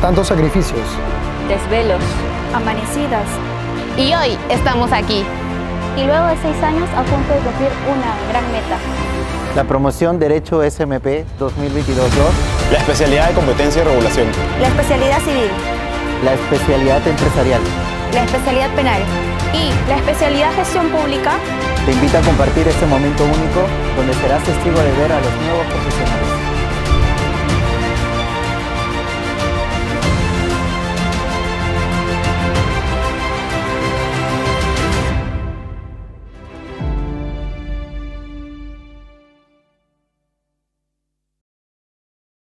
tantos sacrificios, desvelos, amanecidas. Y hoy estamos aquí. Y luego de seis años a punto de cumplir una gran meta. La promoción Derecho SMP 2022-2. La especialidad de competencia y regulación. La especialidad civil. La especialidad empresarial. La especialidad penal. Y la especialidad gestión pública. Te invita a compartir este momento único donde serás testigo de ver a los nuevos profesionales.